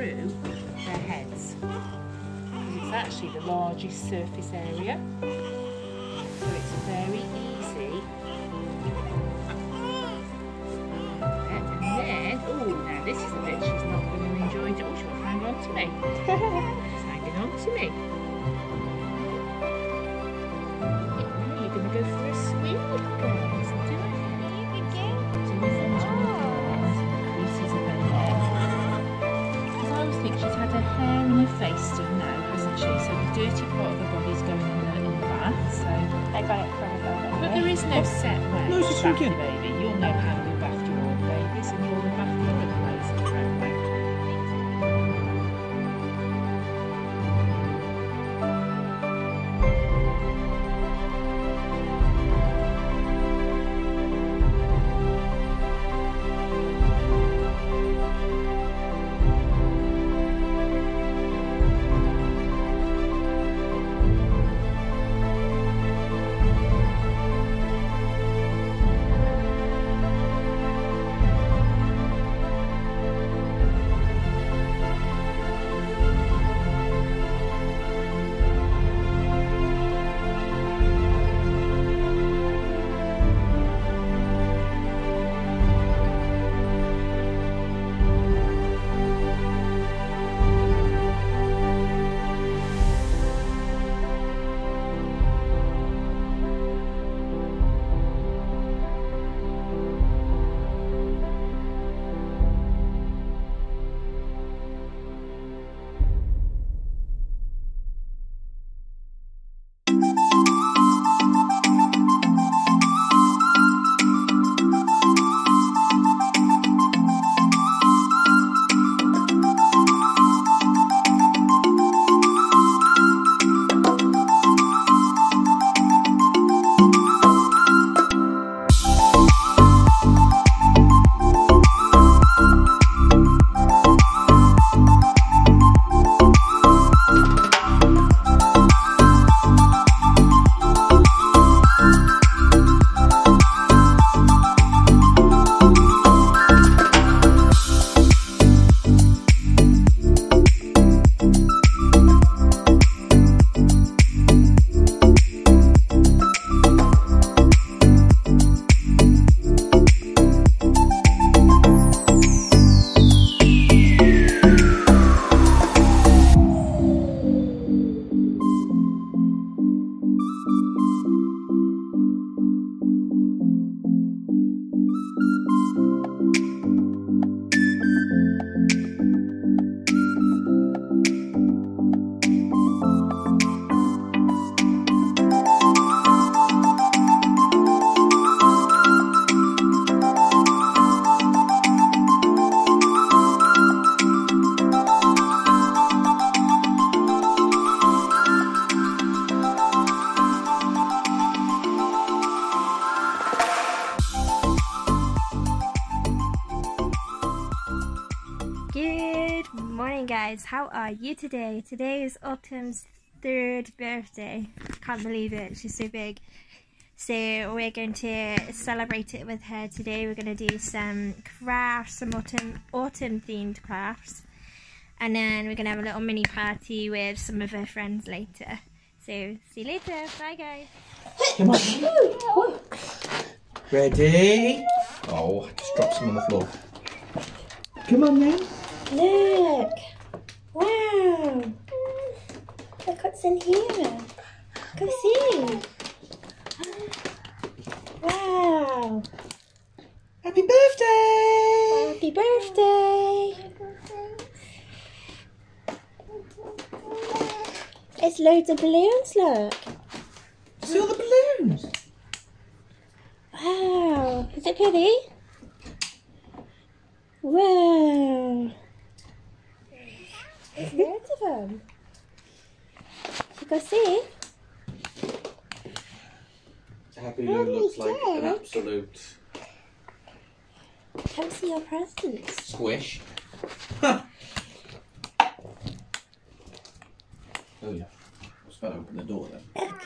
through their heads. And it's actually the largest surface area, so it's very easy. And then, oh, now this is the bit she's not going to enjoy. Oh, she'll hang on to me. She's hanging on to me. way No, guys. How are you today? Today is Autumn's third birthday. Can't believe it. She's so big. So we're going to celebrate it with her today. We're going to do some crafts, some autumn autumn themed crafts, and then we're going to have a little mini party with some of her friends later. So see you later. Bye, guys. Come on. Ready? Oh, I just dropped some on the floor. Come on then. Look! Wow! Look what's in here. Go see. Wow! Happy birthday! Happy birthday! It's loads of balloons, look. See all the balloons? Wow! Is it pretty? Wow! There's loads of them. Should we go see? Happy Oh, looks like an Jack. absolute Come see your presents. squish. oh yeah. I was going to open the door then. Look.